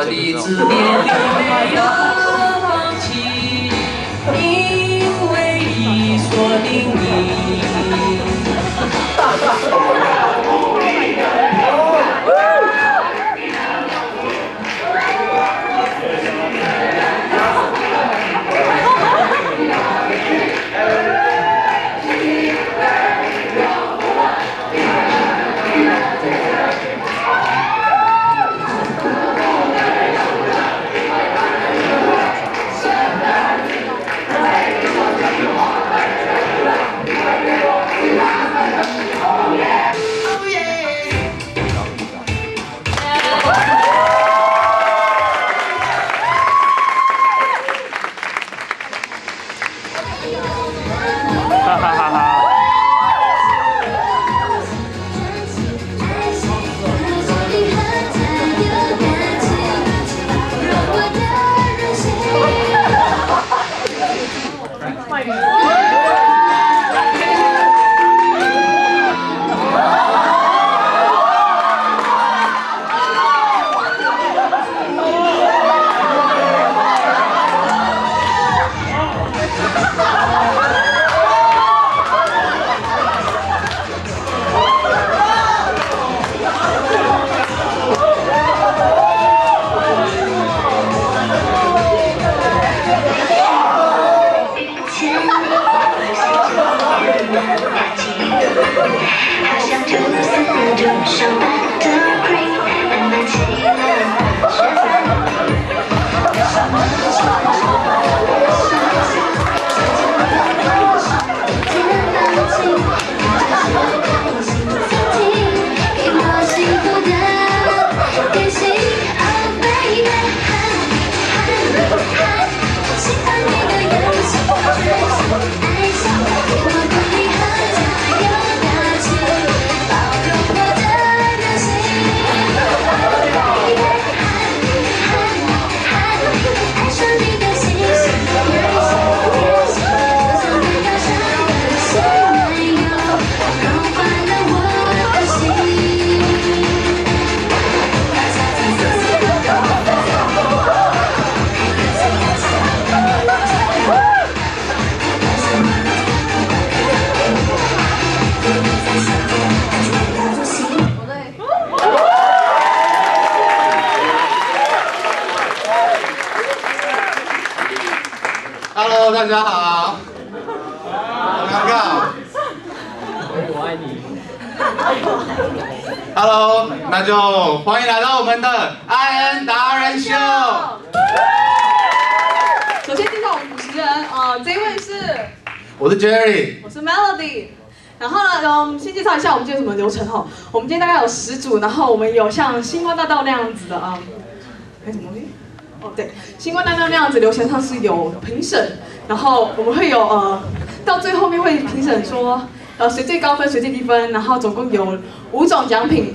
我的字典里没有放弃，家好。好尴尬。我爱你。Hello，那就欢迎来到我们的艾恩达人秀。首先介绍我们主持人，啊、这一位是我是 Jerry。我是 Melody。然后呢，嗯，先介绍一下我们今天什么流程哈。我们今天大概有十组，然后我们有像星光大道那样子的啊，还有什么东西？哦，对，星光大道那样子流程上是有评审，然后我们会有呃，到最后面会评审说，呃，谁最高分，谁最低分，然后总共有五种奖品，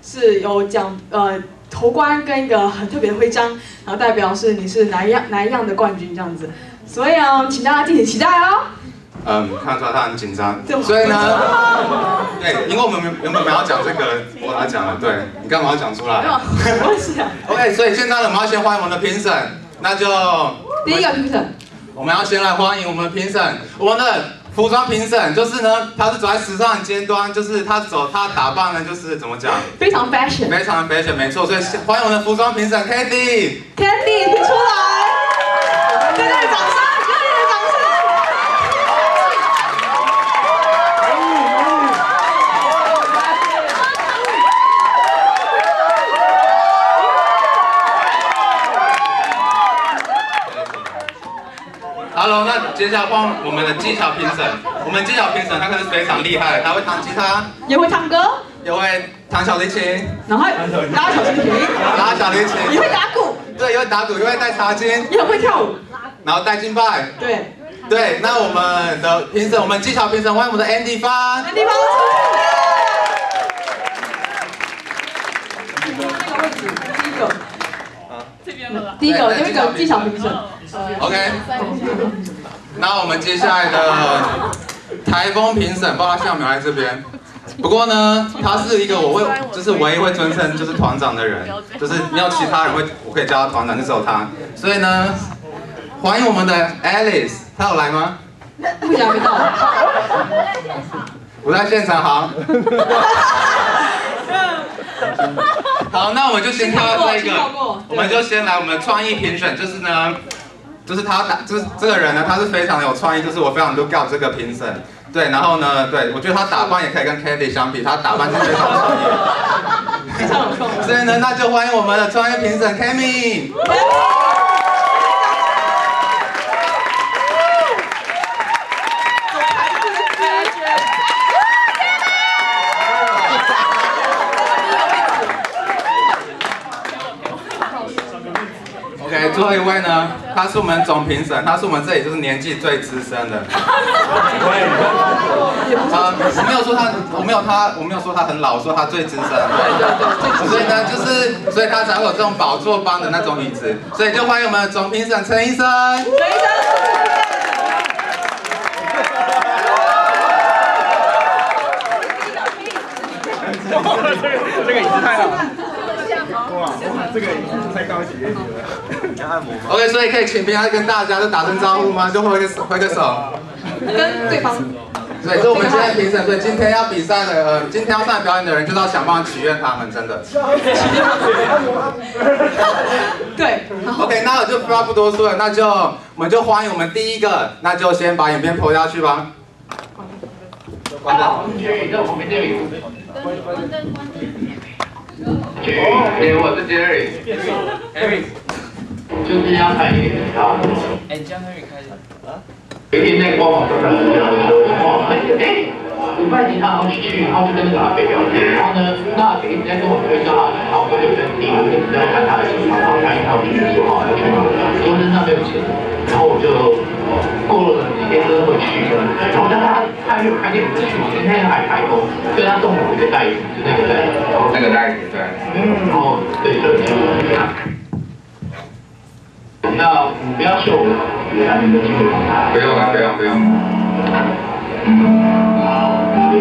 是有奖呃头冠跟一个很特别的徽章，然后代表是你是哪一样哪一样的冠军这样子。所以啊，请大家敬请期待哦。嗯，看得出来他很紧张对，所以呢，对，因为我们原本没有讲这个，我来讲了，对你干嘛要讲出来没有，没关系啊。OK，所以现在呢，我们要先欢迎我们的评审，那就第一个评审，我们要先来欢迎我们的评审，我们的服装评审，就是呢，他是走在时尚的尖端，就是他走他打扮呢，就是怎么讲，非常 fashion。非常 fashion，没错。所以欢迎我们的服装评审 k a t i e Candy 请出来，热烈的掌声，热烈的掌声。Hello，那接下来换我们的技巧评审，我们技巧评审他可是非常厉害的，他会弹吉他，也会唱歌，也会弹小提琴，然后拉小提琴，拉小提琴。也琴，会打鼓，对，也会打鼓，也会带茶巾，也很会跳舞。然后带金拜。对，对，那我们的评审，我们技巧评审，欢迎我们的 Andy 方。那地方出那个位置，第一个，第一个那个技巧评审。OK，那我们接下来的台风评审，不知道他现在有没有来这边。不过呢，他是一个我会，就是唯一会尊称就是团长的人，就是没有其他人会，我可以叫他团长，就只有他。所以呢，欢迎我们的 Alice，他有来吗？目前还没到。我在现场，好。好，那我们就先跳到这一个我们就先来我们的创意评审，就是呢，就是他打，就是这个人呢，他是非常有创意，就是我非常 look out 这个评审，对，然后呢，对我觉得他打扮也可以跟 Katy 相比，他打扮是非常有创意，非常有创意。所以呢，那就欢迎我们的创意评审 Kami。OK，最后一位呢，他是我们总评审，他是我们这里就是年纪最资深的。呃，我没有说他，我没有他，我没有说他很老，我说他最资深。对所以呢，就是，所以他才会有这种宝座帮的那种椅子。所以就欢迎我们的总评审陈医生。陈医生 这个椅子太好了。哇，这个椅子太高级了。要按摩吗？OK，所以可以请平安跟大家就打声招呼吗？就挥个手，挥个手。跟对方。对，这我们今天的评审，对，今天要比赛的，呃，今天要上来表演的人，就是要想办法取悦他们，真的。对，OK，那我就话不多说了，那就我们就欢迎我们第一个，那就先把影片投下去吧。关灯。Jerry 在我旁边这 Jerry，我是 Jerry。就是要看一个他。哎，你叫 Harry 开始。有一天那个官网上面就说，哇，哎，五块钱他要去去，跟那个阿北聊天，然后呢，那阿北一直在跟我推销他，然后我就跟第一个在看他的情况，然后看一套，就说好要去哪，说身上没有钱，然后我就过了几天之后去，然后但他他又开店不是去嘛，那天还开工，所以他送我一个袋子，就那个袋子，那个袋子对，然后对，就就那你不要秀我，来你的机会。不用了，不用不用。好，一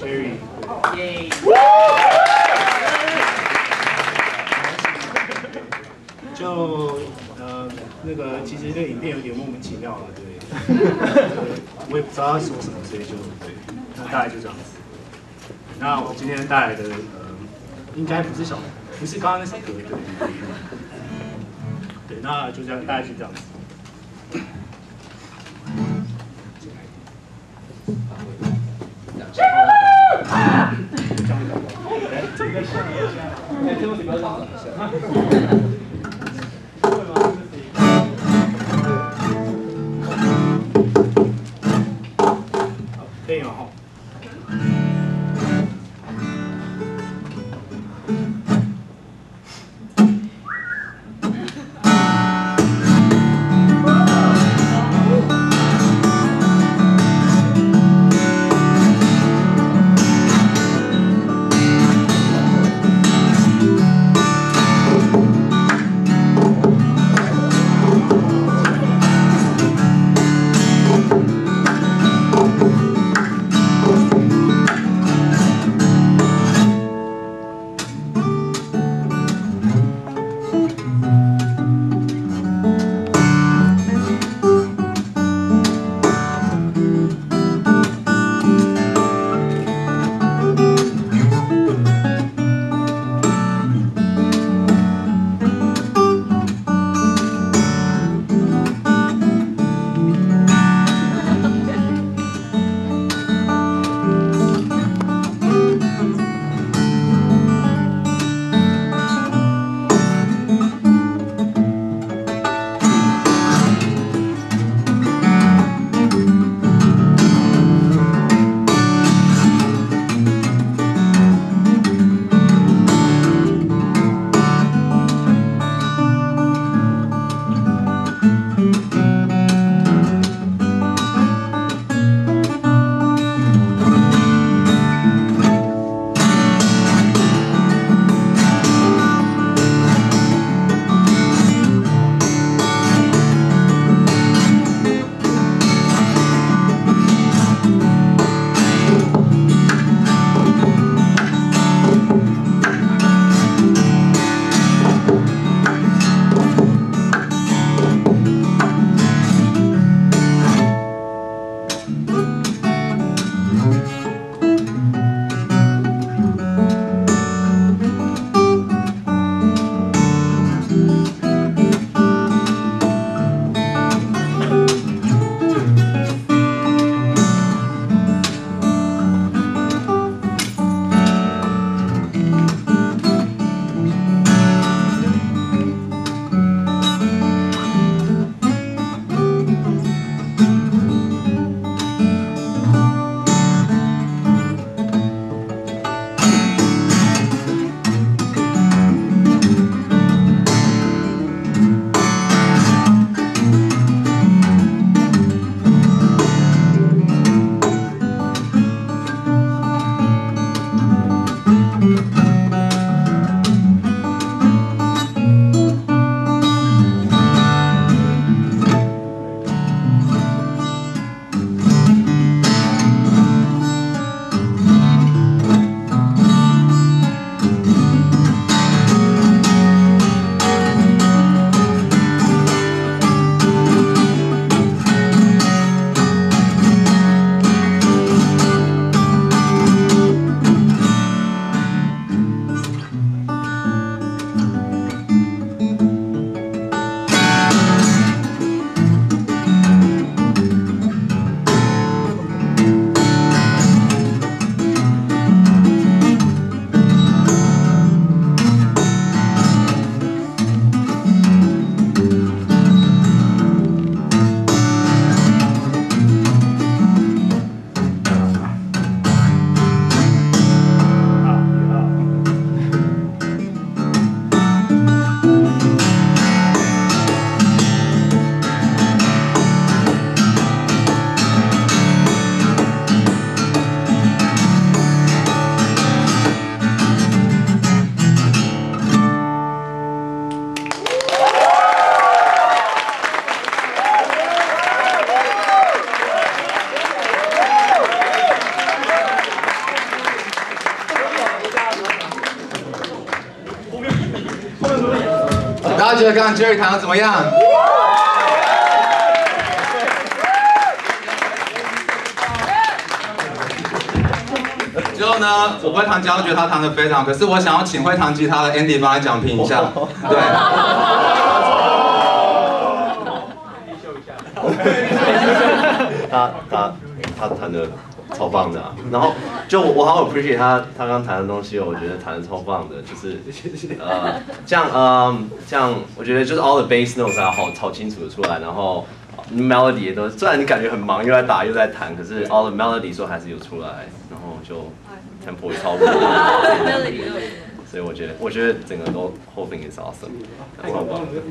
Jerry。耶！就呃那个，其实那个影片有点莫名其妙了，对。我也不知道要说什么，所以就对，那大概就这样子。那我今天带来的呃，应该不是小，不是刚刚那首歌，对。对，那就这样，大概是这样子。可以吗？哈。觉得刚刚 Jerry 弹的怎么样？之后呢，我会弹吉他，觉得他弹的非常，可是我想要请会弹吉他的 Andy 帮来讲评一下。对。他他他弹的超棒的、啊，然后就我好 appreciate 他他刚弹的东西，我觉得弹的超棒的，就是呃这样嗯这样，我觉得就是 all the bass notes 啊，好超清楚的出来，然后 melody 也都，虽然你感觉很忙，又在打又在弹，可是 all the melody 说还是有出来，然后就 tempo 也超过，所以我觉得我觉得整个都 whole thing is awesome，超棒的。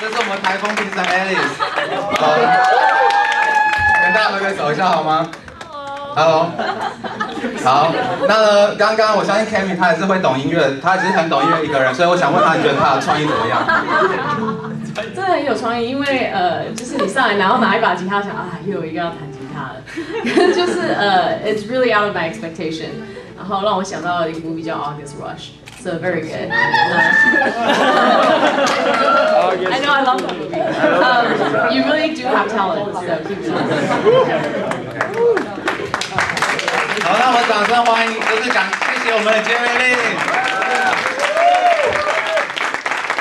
这是我们台风评审 Alice，好，跟大家挥个手一下好吗？Hello，好，那呢，刚刚我相信 Cammy 她也是会懂音乐，她也是很懂音乐一个人，所以我想问她，你觉得她的创意怎么样？真的很有创意，因为呃，就是你上来然后拿一把吉他，想啊，又有一个要弹吉他的，就是呃，it's really out of my expectation，然后让我想到一个 movie 叫 August so very good. I know i love you um you really do have talent ok 好那我们掌声欢迎就是讲谢谢我们的杰瑞丽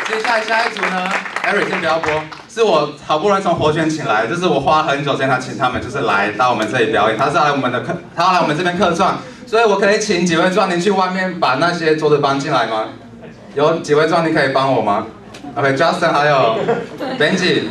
接下来下一组呢艾瑞先不要播是我好不容易从火圈请来就是我花很久时间他请他们就是来到我们这里表演他是来我们的客他要来我们这边客串。所以我可以请几位壮丁去外面把那些桌子搬进来吗？有几位壮丁可以帮我吗？OK，Justin、还有 Benji。